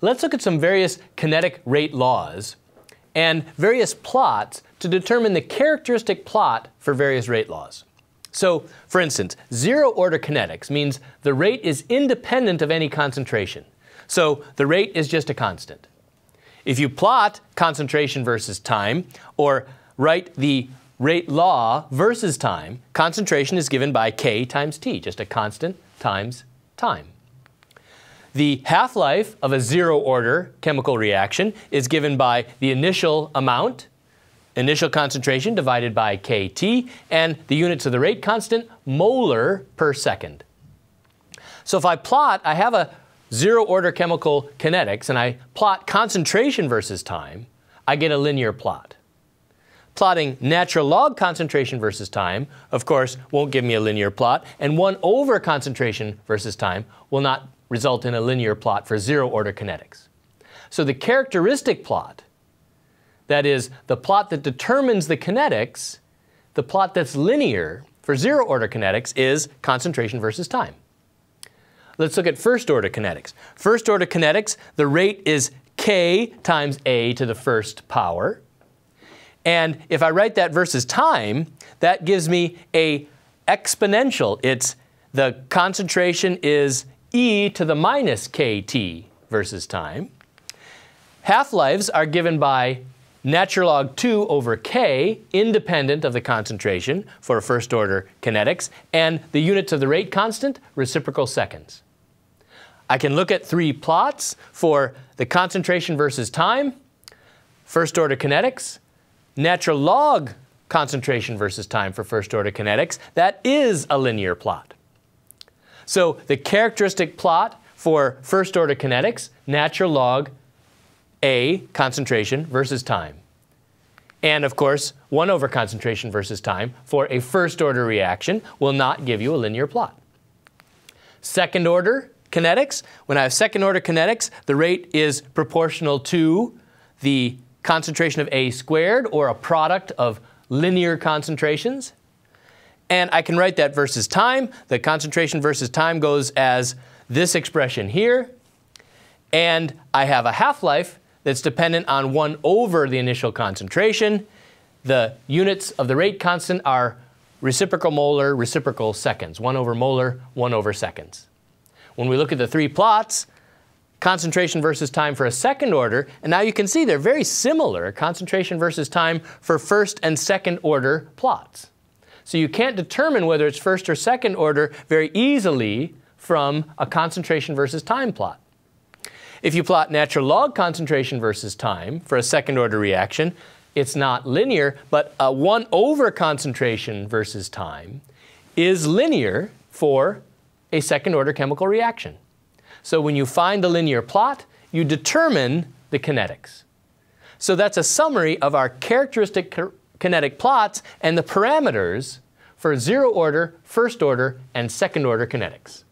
let's look at some various kinetic rate laws and various plots to determine the characteristic plot for various rate laws. So, for instance, zero order kinetics means the rate is independent of any concentration. So the rate is just a constant. If you plot concentration versus time, or write the rate law versus time, concentration is given by K times T, just a constant times time. The half-life of a zero-order chemical reaction is given by the initial amount, initial concentration divided by kT, and the units of the rate constant, molar per second. So if I plot, I have a zero-order chemical kinetics, and I plot concentration versus time, I get a linear plot. Plotting natural log concentration versus time, of course, won't give me a linear plot, and 1 over concentration versus time will not result in a linear plot for zero-order kinetics. So the characteristic plot, that is, the plot that determines the kinetics, the plot that's linear for zero-order kinetics is concentration versus time. Let's look at first-order kinetics. First-order kinetics, the rate is k times a to the first power. And if I write that versus time, that gives me a exponential. It's the concentration is e to the minus kt versus time. Half-lives are given by natural log 2 over k, independent of the concentration for first order kinetics, and the units of the rate constant, reciprocal seconds. I can look at three plots for the concentration versus time, first order kinetics, natural log concentration versus time for first order kinetics, that is a linear plot. So the characteristic plot for first order kinetics, natural log A concentration versus time. And of course, 1 over concentration versus time for a first order reaction will not give you a linear plot. Second order kinetics, when I have second order kinetics, the rate is proportional to the concentration of A squared, or a product of linear concentrations. And I can write that versus time. The concentration versus time goes as this expression here. And I have a half-life that's dependent on 1 over the initial concentration. The units of the rate constant are reciprocal molar, reciprocal seconds. 1 over molar, 1 over seconds. When we look at the three plots, concentration versus time for a second order, and now you can see they're very similar, concentration versus time for first and second order plots. So you can't determine whether it's first or second order very easily from a concentration versus time plot. If you plot natural log concentration versus time for a second order reaction, it's not linear, but a 1 over concentration versus time is linear for a second order chemical reaction. So when you find the linear plot, you determine the kinetics. So that's a summary of our characteristic kinetic plots and the parameters for zero order, first order, and second order kinetics.